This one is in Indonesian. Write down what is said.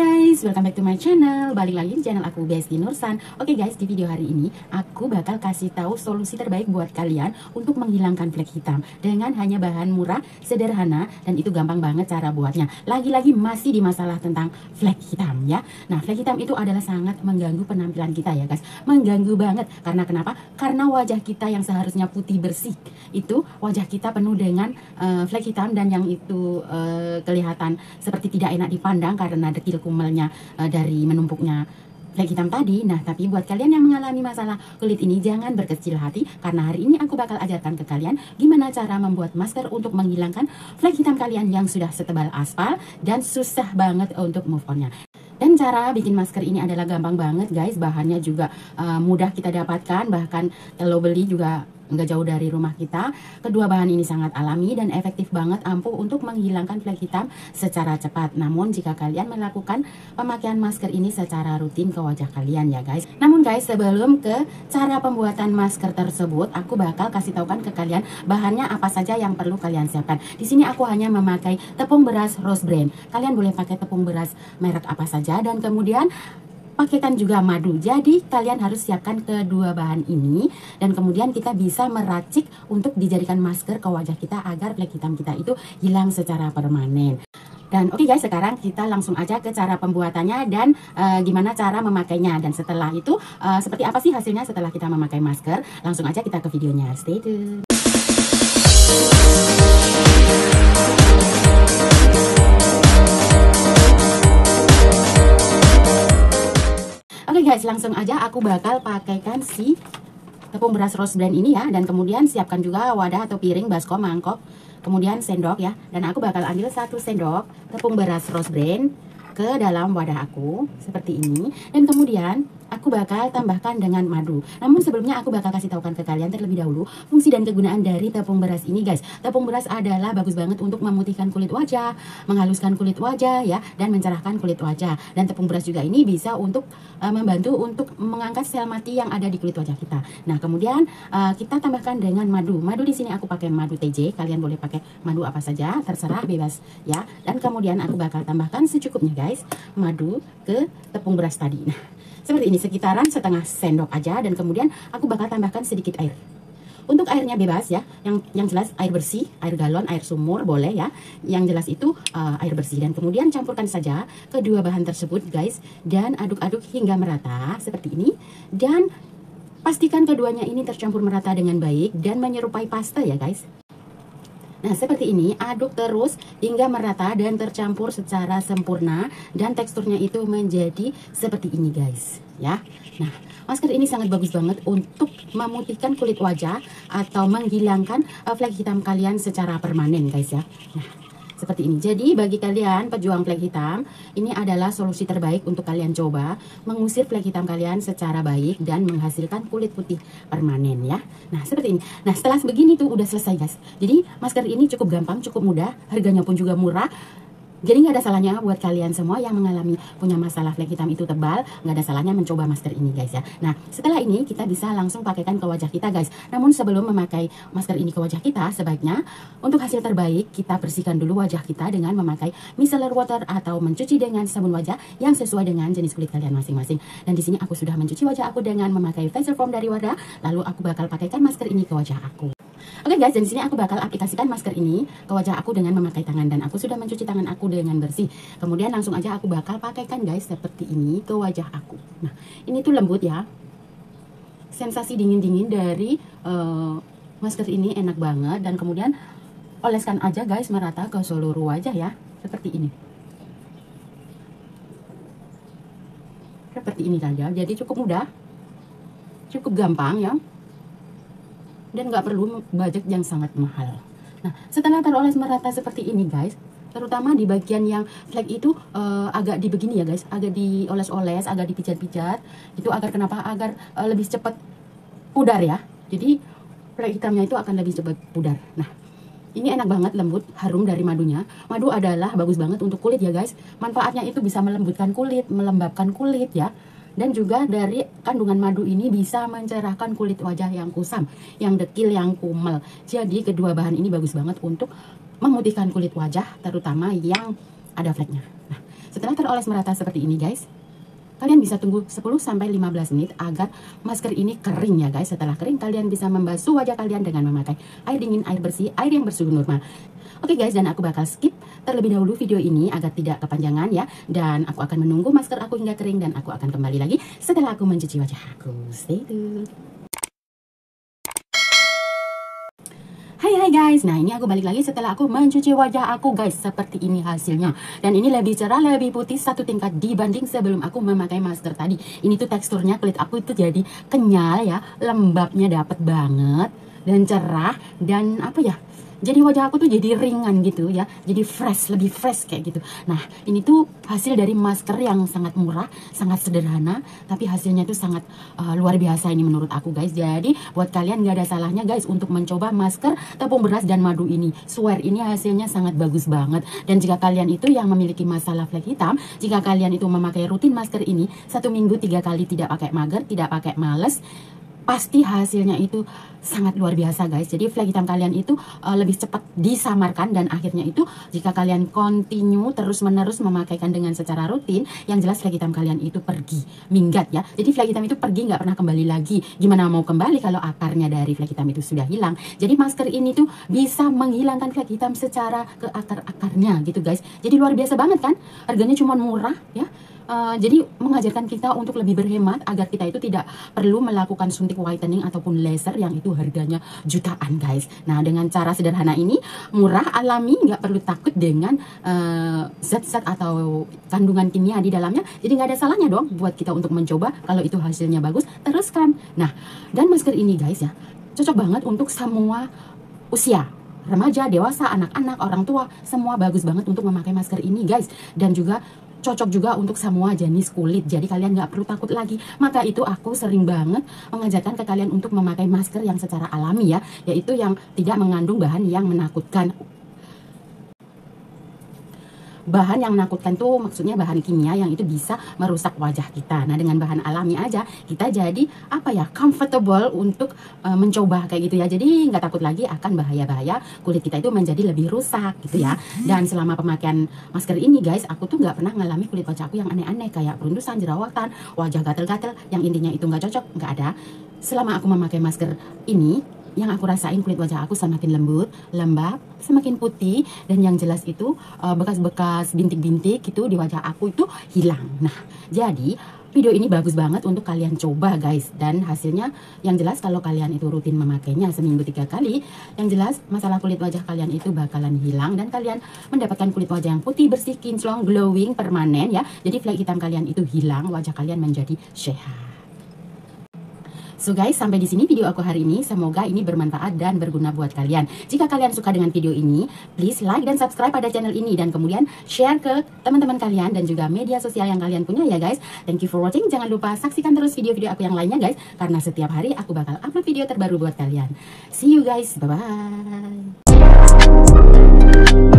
guys, welcome back to my channel. Balik lagi di channel aku Besti Nursan. Oke guys, di video hari ini aku bakal kasih tahu solusi terbaik buat kalian untuk menghilangkan flek hitam dengan hanya bahan murah, sederhana dan itu gampang banget cara buatnya. Lagi-lagi masih di masalah tentang flek hitam ya. Nah, flek hitam itu adalah sangat mengganggu penampilan kita ya guys. Mengganggu banget karena kenapa? Karena wajah kita yang seharusnya putih bersih itu wajah kita penuh dengan uh, flek hitam dan yang itu uh, kelihatan seperti tidak enak dipandang karena dekil kumelnya uh, dari menumpuknya flek hitam tadi. Nah, tapi buat kalian yang mengalami masalah kulit ini jangan berkecil hati karena hari ini aku bakal ajarkan ke kalian gimana cara membuat masker untuk menghilangkan flek hitam kalian yang sudah setebal aspal dan susah banget untuk move onnya. Dan cara bikin masker ini adalah gampang banget guys, bahannya juga uh, mudah kita dapatkan, bahkan kalau beli juga nggak jauh dari rumah kita. Kedua bahan ini sangat alami dan efektif banget ampuh untuk menghilangkan flek hitam secara cepat. Namun jika kalian melakukan pemakaian masker ini secara rutin ke wajah kalian ya guys. Namun guys sebelum ke cara pembuatan masker tersebut, aku bakal kasih tahukan ke kalian bahannya apa saja yang perlu kalian siapkan. Di sini aku hanya memakai tepung beras Rose Brand. Kalian boleh pakai tepung beras merek apa saja dan kemudian paketan juga madu. Jadi kalian harus siapkan kedua bahan ini dan kemudian kita bisa meracik untuk dijadikan masker ke wajah kita agar flek hitam kita itu hilang secara permanen. Dan oke okay guys, sekarang kita langsung aja ke cara pembuatannya dan uh, gimana cara memakainya. Dan setelah itu, uh, seperti apa sih hasilnya setelah kita memakai masker? Langsung aja kita ke videonya. Stay tune. Oke guys, langsung aja aku bakal pakaikan si tepung beras rose blend ini ya. Dan kemudian siapkan juga wadah atau piring, baskom, mangkok, kemudian sendok ya. Dan aku bakal ambil satu sendok tepung beras rose blend ke dalam wadah aku seperti ini. Dan kemudian aku bakal tambahkan dengan madu. Namun sebelumnya aku bakal kasih tahukan ke kalian terlebih dahulu fungsi dan kegunaan dari tepung beras ini guys. Tepung beras adalah bagus banget untuk memutihkan kulit wajah, menghaluskan kulit wajah ya dan mencerahkan kulit wajah. Dan tepung beras juga ini bisa untuk uh, membantu untuk mengangkat sel mati yang ada di kulit wajah kita. Nah, kemudian uh, kita tambahkan dengan madu. Madu di sini aku pakai madu TJ, kalian boleh pakai madu apa saja, terserah bebas ya. Dan kemudian aku bakal tambahkan secukupnya guys, madu ke tepung beras tadi. Nah, seperti ini sekitaran setengah sendok aja dan kemudian aku bakal tambahkan sedikit air. Untuk airnya bebas ya, yang yang jelas air bersih, air galon, air sumur boleh ya. Yang jelas itu uh, air bersih dan kemudian campurkan saja kedua bahan tersebut guys dan aduk-aduk hingga merata seperti ini dan pastikan keduanya ini tercampur merata dengan baik dan menyerupai pasta ya guys. Nah, seperti ini, aduk terus hingga merata dan tercampur secara sempurna dan teksturnya itu menjadi seperti ini, guys, ya. Nah, masker ini sangat bagus banget untuk memutihkan kulit wajah atau menghilangkan uh, flek hitam kalian secara permanen, guys ya. Nah, seperti ini. Jadi bagi kalian pejuang flek hitam, ini adalah solusi terbaik untuk kalian coba mengusir flek hitam kalian secara baik dan menghasilkan kulit putih permanen ya. Nah, seperti ini. Nah, setelah begini tuh udah selesai guys. Jadi masker ini cukup gampang, cukup mudah, harganya pun juga murah. Jadi nggak ada salahnya buat kalian semua yang mengalami punya masalah flek hitam itu tebal, nggak ada salahnya mencoba masker ini guys ya. Nah setelah ini kita bisa langsung pakaikan ke wajah kita guys. Namun sebelum memakai masker ini ke wajah kita, sebaiknya untuk hasil terbaik kita bersihkan dulu wajah kita dengan memakai micellar water atau mencuci dengan sabun wajah yang sesuai dengan jenis kulit kalian masing-masing. Dan di sini aku sudah mencuci wajah aku dengan memakai facial foam dari Wardah, lalu aku bakal pakaikan masker ini ke wajah aku. Oke okay guys, dan di sini aku bakal aplikasikan masker ini ke wajah aku dengan memakai tangan dan aku sudah mencuci tangan aku dengan bersih. Kemudian langsung aja aku bakal pakaikan guys seperti ini ke wajah aku. Nah, ini tuh lembut ya. Sensasi dingin-dingin dari uh, masker ini enak banget dan kemudian oleskan aja guys merata ke seluruh wajah ya, seperti ini. Seperti ini saja. Jadi cukup mudah. Cukup gampang ya dan nggak perlu budget yang sangat mahal. Nah, setelah teroles merata seperti ini guys, terutama di bagian yang flek itu uh, agak dibegini ya guys, agak dioles-oles, agak dipijat-pijat, itu agar kenapa? Agar uh, lebih cepat pudar ya. Jadi flek hitamnya itu akan lebih cepat pudar. Nah, ini enak banget lembut, harum dari madunya. Madu adalah bagus banget untuk kulit ya guys. Manfaatnya itu bisa melembutkan kulit, melembabkan kulit ya dan juga dari kandungan madu ini bisa mencerahkan kulit wajah yang kusam, yang dekil, yang kumel. Jadi kedua bahan ini bagus banget untuk memutihkan kulit wajah terutama yang ada fleknya. Nah, Setelah teroles merata seperti ini guys, kalian bisa tunggu 10 sampai 15 menit agar masker ini kering ya guys. Setelah kering kalian bisa membasuh wajah kalian dengan memakai air dingin, air bersih, air yang bersuhu normal. Oke okay guys, dan aku bakal skip terlebih dahulu video ini agar tidak kepanjangan ya. Dan aku akan menunggu masker aku hingga kering dan aku akan kembali lagi setelah aku mencuci wajah aku. Stay tuned. Hai hai guys, nah ini aku balik lagi setelah aku mencuci wajah aku guys Seperti ini hasilnya Dan ini lebih cerah, lebih putih satu tingkat dibanding sebelum aku memakai masker tadi Ini tuh teksturnya kulit aku itu jadi kenyal ya Lembabnya dapet banget Dan cerah Dan apa ya jadi wajah aku tuh jadi ringan gitu ya. Jadi fresh lebih fresh kayak gitu. Nah ini tuh hasil dari masker yang sangat murah sangat sederhana tapi hasilnya tuh sangat uh, luar biasa ini menurut aku guys. Jadi buat kalian gak ada salahnya guys untuk mencoba masker tepung beras dan madu ini. Swear ini hasilnya sangat bagus banget. Dan jika kalian itu yang memiliki masalah flek hitam jika kalian itu memakai rutin masker ini satu minggu tiga kali tidak pakai mager tidak pakai males pasti hasilnya itu sangat luar biasa guys. Jadi flek hitam kalian itu uh, lebih cepat disamarkan dan akhirnya itu jika kalian continue terus menerus memakaikan dengan secara rutin yang jelas flek hitam kalian itu pergi minggat ya. Jadi flek hitam itu pergi nggak pernah kembali lagi. Gimana mau kembali kalau akarnya dari flek hitam itu sudah hilang? Jadi masker ini tuh bisa menghilangkan flek hitam secara ke akar-akarnya gitu guys. Jadi luar biasa banget kan? Harganya cuma murah ya Uh, jadi mengajarkan kita untuk lebih berhemat agar kita itu tidak perlu melakukan suntik whitening ataupun laser yang itu harganya jutaan guys. Nah dengan cara sederhana ini murah alami nggak perlu takut dengan eh, zat-zat uh, atau kandungan kimia di dalamnya. Jadi nggak ada salahnya dong buat kita untuk mencoba kalau itu hasilnya bagus teruskan. Nah dan masker ini guys ya cocok banget untuk semua usia remaja, dewasa, anak-anak, orang tua, semua bagus banget untuk memakai masker ini guys. Dan juga cocok juga untuk semua jenis kulit jadi kalian nggak perlu takut lagi. Maka itu aku sering banget mengajarkan ke kalian untuk memakai masker yang secara alami ya yaitu yang tidak mengandung bahan yang menakutkan bahan yang menakutkan tuh maksudnya bahan kimia yang itu bisa merusak wajah kita. Nah, dengan bahan alami aja kita jadi apa ya comfortable untuk uh, mencoba kayak gitu ya. Jadi nggak takut lagi akan bahaya-bahaya kulit kita itu menjadi lebih rusak gitu ya. Dan selama pemakaian masker ini guys, aku tuh nggak pernah ngalami kulit wajah aku yang aneh-aneh kayak peruntusan, jerawatan, wajah gatel-gatel yang intinya itu nggak cocok, nggak ada. Selama aku memakai masker ini, yang aku rasain kulit wajah aku semakin lembut, lembab, semakin putih dan yang jelas itu eh, bekas-bekas bintik-bintik gitu di wajah aku itu hilang. Nah, jadi video ini bagus banget untuk kalian coba guys. Dan hasilnya yang jelas kalau kalian itu rutin memakainya seminggu tiga kali yang jelas masalah kulit wajah kalian itu bakalan hilang dan kalian mendapatkan kulit wajah yang putih bersih kinclong glowing permanen ya. Jadi flek hitam kalian itu hilang wajah kalian menjadi sehat So guys, sampai di sini video aku hari ini. Semoga ini bermanfaat dan berguna buat kalian. Jika kalian suka dengan video ini, please like dan subscribe pada channel ini dan kemudian share ke teman-teman kalian dan juga media sosial yang kalian punya ya guys. Thank you for watching. Jangan lupa saksikan terus video-video aku yang lainnya guys karena setiap hari aku bakal upload video terbaru buat kalian. See you guys. Bye bye.